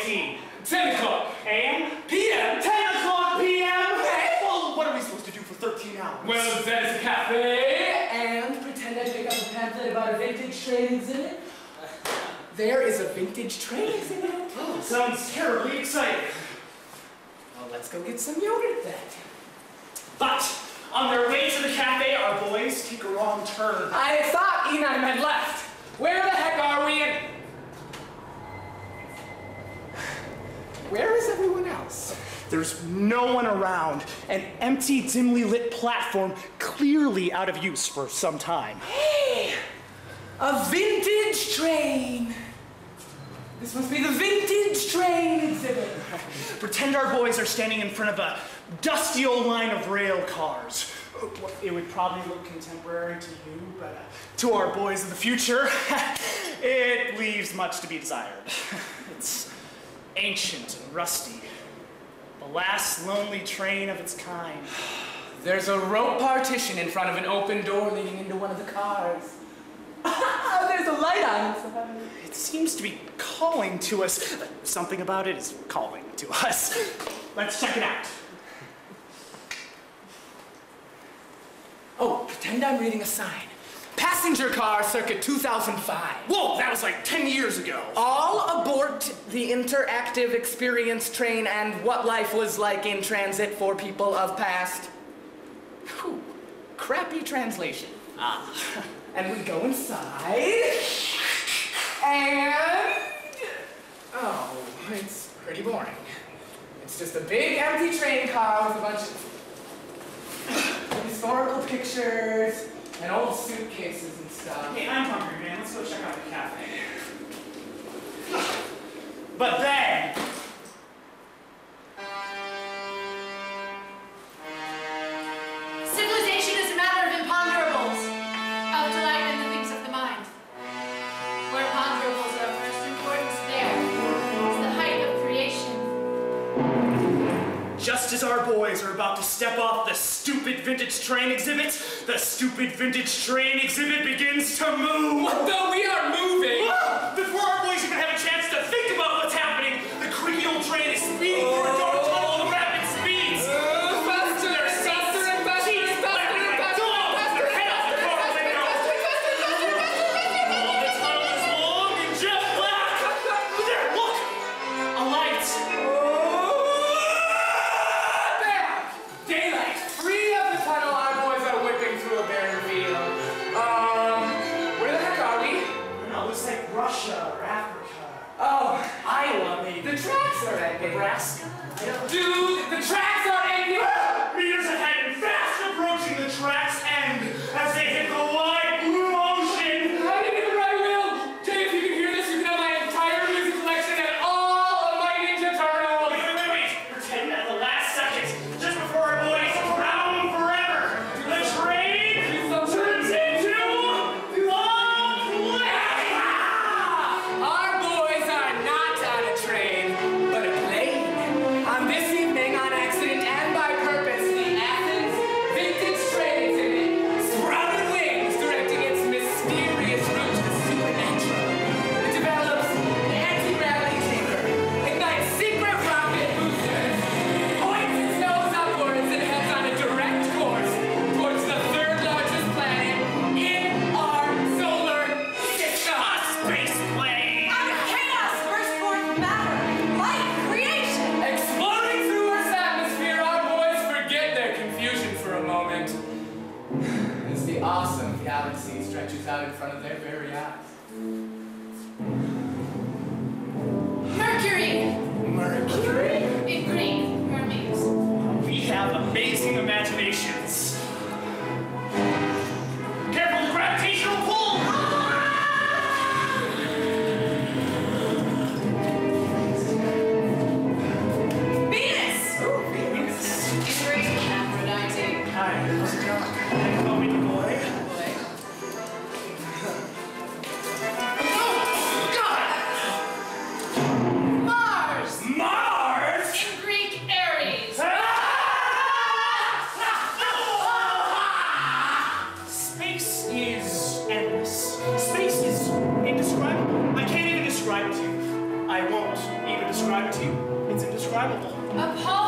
18, 10 o'clock a.m., p.m., 10 o'clock p.m. Hey, well, what are we supposed to do for 13 hours? Well, there's a cafe. And pretend I take up a pamphlet about a vintage train exhibit. There is a vintage train exhibit. Oh, sounds terribly exciting. Well, let's go get some yogurt then. But on their way to the cafe, our boys take a wrong turn. I thought Eni had left. Where the heck are we? Where is everyone else? There's no one around. An empty, dimly lit platform, clearly out of use for some time. Hey, a vintage train. This must be the vintage train exhibit. Pretend our boys are standing in front of a dusty old line of rail cars. It would probably look contemporary to you, but uh, to our boys of the future, it leaves much to be desired. It's ancient and rusty. The last lonely train of its kind. There's a rope partition in front of an open door leading into one of the cars. There's a light on inside. It seems to be calling to us. Something about it is calling to us. Let's check it out. Oh, pretend I'm reading a sign. Passenger car circa 2005. Whoa, that was like 10 years ago. All aboard the interactive experience train and what life was like in transit for people of past. Whew, crappy translation. Ah. And we go inside. And. Oh, it's pretty boring. It's just a big empty train car with a bunch of historical pictures and old suitcases and stuff. Hey, I'm hungry, man. Let's go check out the cafe. But then, as our boys are about to step off the stupid vintage train exhibit, the stupid vintage train exhibit begins to move. What the? We are moving! Nebraska? Dude, the tracks are ending! Awesome galaxy stretches out in front of their very eyes. Mercury, Mercury? in Greek, Hermes. We have amazing imaginations. endless. Space is indescribable. I can't even describe it to you. I won't even describe it to you. It's indescribable. Apollo!